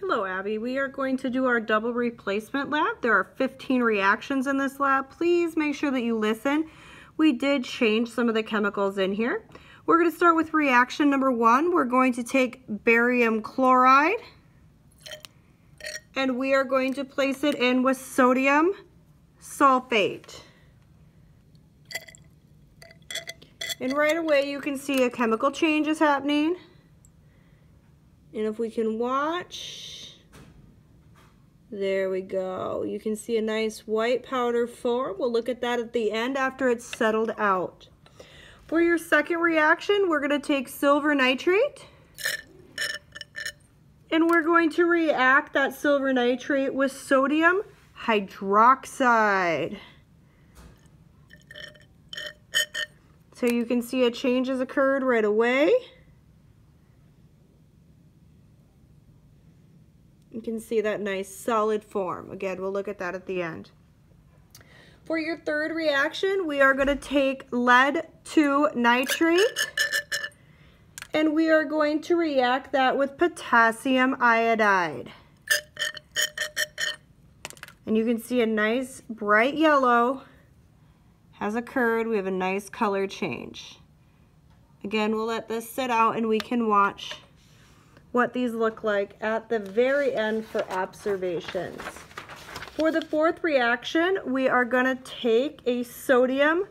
Hello Abby, we are going to do our double replacement lab. There are 15 reactions in this lab. Please make sure that you listen. We did change some of the chemicals in here. We're going to start with reaction number one. We're going to take barium chloride and we are going to place it in with sodium sulfate. And right away you can see a chemical change is happening. And if we can watch, there we go. You can see a nice white powder form. We'll look at that at the end after it's settled out. For your second reaction, we're gonna take silver nitrate and we're going to react that silver nitrate with sodium hydroxide. So you can see a change has occurred right away. Can see that nice solid form. Again, we'll look at that at the end. For your third reaction, we are going to take lead 2 nitrate and we are going to react that with potassium iodide. And you can see a nice bright yellow has occurred. We have a nice color change. Again, we'll let this sit out and we can watch what these look like at the very end for observations. For the fourth reaction, we are going to take a sodium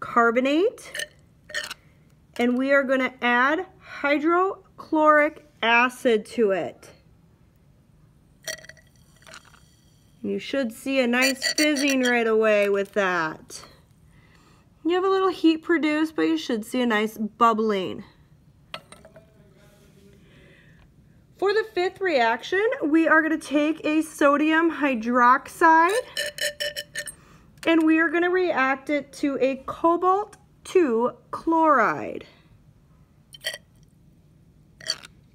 carbonate and we are going to add hydrochloric acid to it. You should see a nice fizzing right away with that. You have a little heat produced, but you should see a nice bubbling. For the fifth reaction, we are going to take a sodium hydroxide and we are going to react it to a cobalt 2 chloride.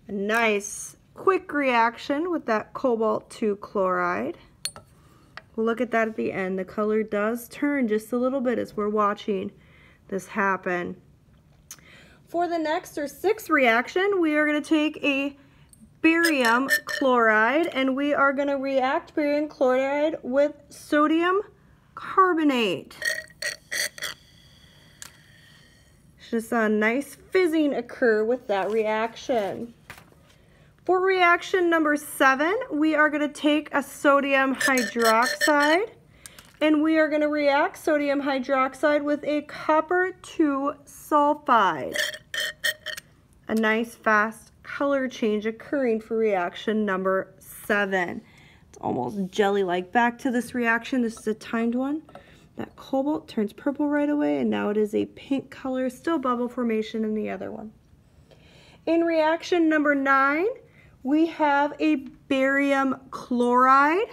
A nice quick reaction with that cobalt 2 chloride. We'll look at that at the end. The color does turn just a little bit as we're watching this happen. For the next or sixth reaction, we are going to take a barium chloride and we are going to react barium chloride with sodium carbonate. Just a nice fizzing occur with that reaction. For reaction number seven, we are going to take a sodium hydroxide and we are going to react sodium hydroxide with a copper 2 sulfide. A nice fast color change occurring for reaction number seven. It's almost jelly-like. Back to this reaction, this is a timed one. That cobalt turns purple right away, and now it is a pink color, still bubble formation in the other one. In reaction number nine, we have a barium chloride,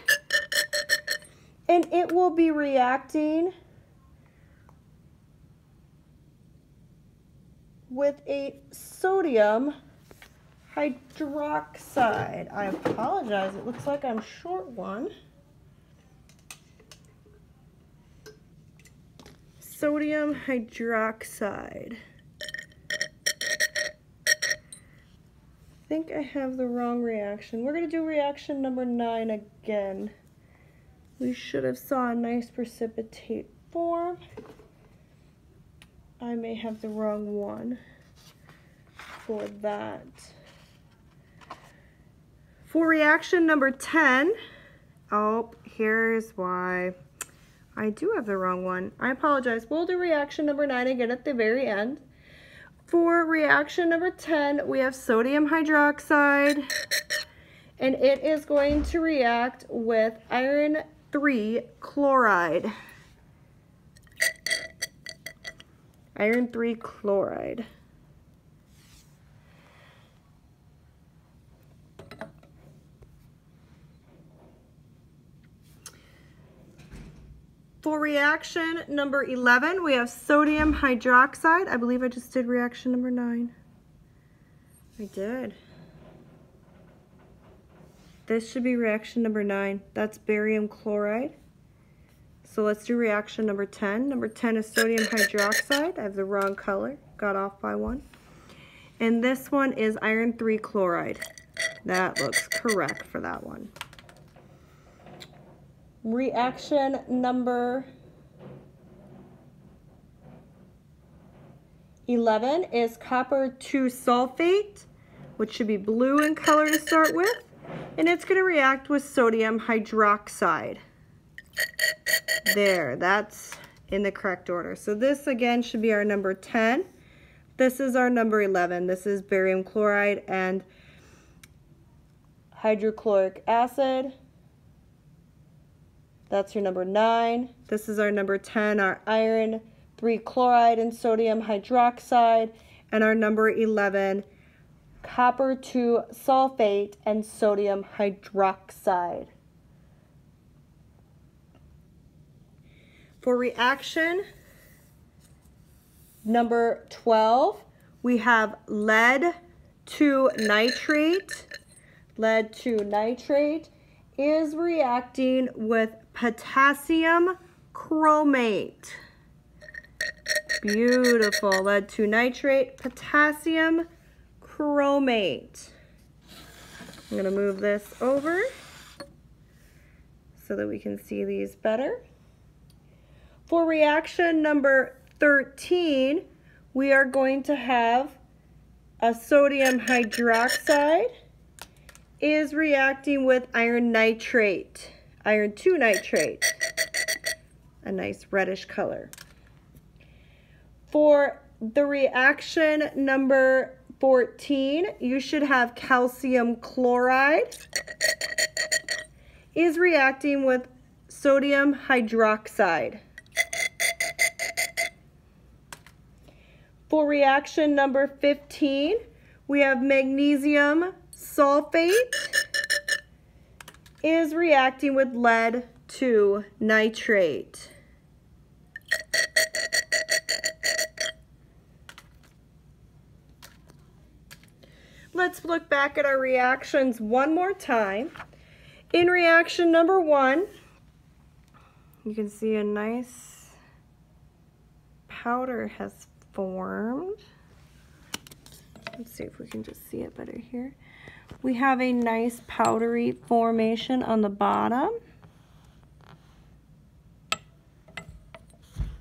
and it will be reacting with a sodium hydroxide. I apologize, it looks like I'm short one. Sodium hydroxide. I think I have the wrong reaction. We're going to do reaction number nine again. We should have saw a nice precipitate form. I may have the wrong one for that. For reaction number 10, oh, here's why. I do have the wrong one. I apologize. We'll do reaction number 9 again at the very end. For reaction number 10, we have sodium hydroxide, and it is going to react with iron 3 chloride. Iron 3 chloride. For reaction number 11, we have sodium hydroxide. I believe I just did reaction number 9. I did. This should be reaction number 9. That's barium chloride. So let's do reaction number 10. Number 10 is sodium hydroxide. I have the wrong color. Got off by one. And this one is iron 3 chloride. That looks correct for that one. Reaction number 11 is copper 2 sulfate, which should be blue in color to start with, and it's going to react with sodium hydroxide. There, that's in the correct order. So this again should be our number 10. This is our number 11. This is barium chloride and hydrochloric acid. That's your number 9. This is our number 10, our iron 3 chloride and sodium hydroxide, and our number 11, copper 2 sulfate and sodium hydroxide. For reaction number 12, we have lead 2 nitrate. Lead 2 nitrate is reacting with potassium chromate. Beautiful. Lead 2 nitrate, potassium chromate. I'm going to move this over so that we can see these better. For reaction number 13, we are going to have a sodium hydroxide is reacting with iron nitrate, iron 2 nitrate, a nice reddish color. For the reaction number 14, you should have calcium chloride is reacting with sodium hydroxide. For reaction number 15, we have magnesium sulfate is reacting with lead 2 nitrate. Let's look back at our reactions one more time. In reaction number one, you can see a nice powder has formed. Let's see if we can just see it better here. We have a nice powdery formation on the bottom.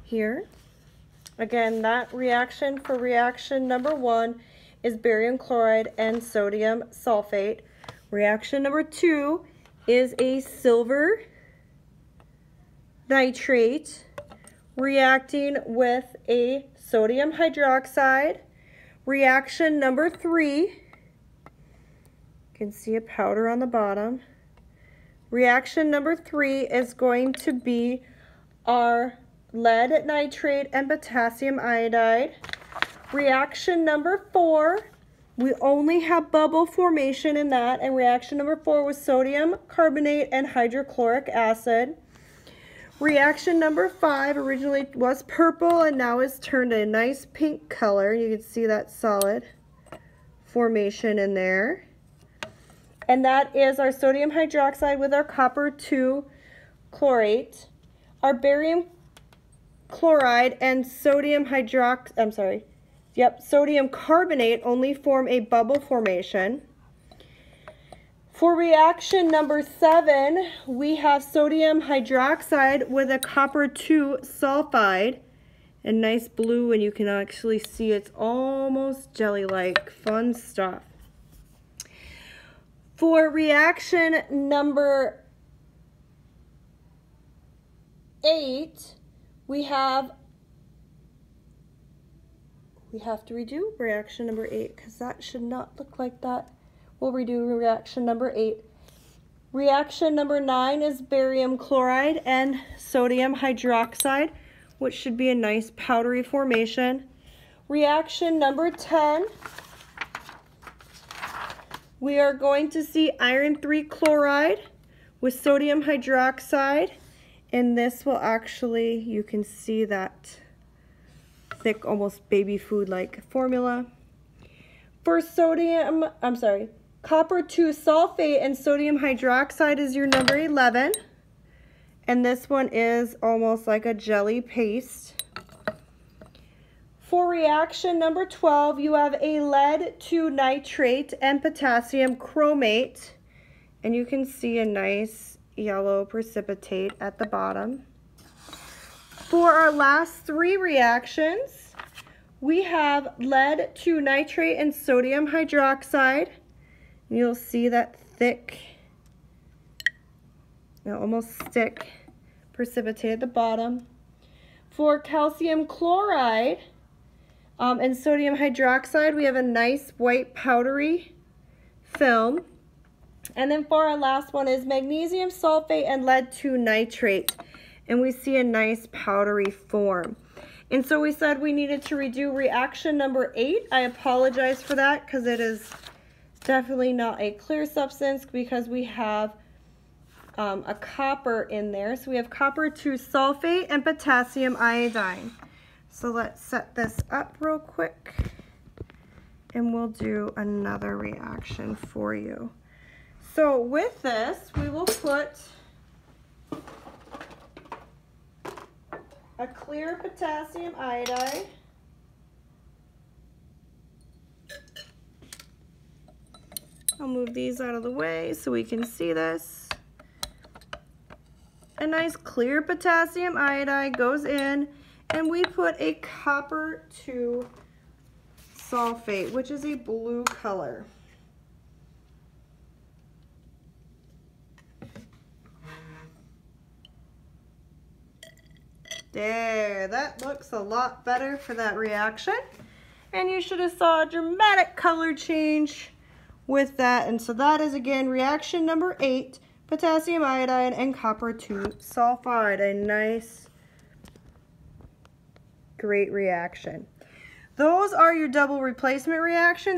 Here. Again, that reaction for reaction number one is barium chloride and sodium sulfate. Reaction number two is a silver nitrate reacting with a sodium hydroxide. Reaction number three, you can see a powder on the bottom. Reaction number three is going to be our lead nitrate and potassium iodide. Reaction number four, we only have bubble formation in that, and reaction number four was sodium carbonate and hydrochloric acid. Reaction number five originally was purple and now is turned a nice pink color. You can see that solid formation in there. And that is our sodium hydroxide with our copper 2 chlorate. Our barium chloride and sodium hydrox, I'm sorry, Yep, sodium carbonate only form a bubble formation. For reaction number seven, we have sodium hydroxide with a copper 2 sulfide. And nice blue, and you can actually see it's almost jelly-like. Fun stuff. For reaction number eight, we have we have to redo reaction number eight because that should not look like that. We'll redo reaction number eight. Reaction number nine is barium chloride and sodium hydroxide, which should be a nice powdery formation. Reaction number 10, we are going to see iron 3 chloride with sodium hydroxide, and this will actually, you can see that thick, almost baby food-like formula. For sodium, I'm sorry, copper 2 sulfate and sodium hydroxide is your number 11. And this one is almost like a jelly paste. For reaction number 12, you have a lead 2 nitrate and potassium chromate. And you can see a nice yellow precipitate at the bottom. For our last three reactions, we have lead 2 nitrate and sodium hydroxide. You'll see that thick, almost stick precipitate at the bottom. For calcium chloride, um, and sodium hydroxide, we have a nice white powdery film. And then for our last one is magnesium sulfate and lead 2 nitrate. And we see a nice powdery form. And so we said we needed to redo reaction number 8. I apologize for that because it is definitely not a clear substance because we have um, a copper in there. So we have copper 2 sulfate and potassium iodine. So let's set this up real quick and we'll do another reaction for you. So with this, we will put a clear potassium iodide I'll move these out of the way so we can see this. A nice clear potassium iodide goes in and we put a copper 2 sulfate, which is a blue color. There, that looks a lot better for that reaction. And you should have saw a dramatic color change with that. And so that is again reaction number eight, potassium iodide and copper 2 sulfide. A nice great reaction. Those are your double replacement reactions.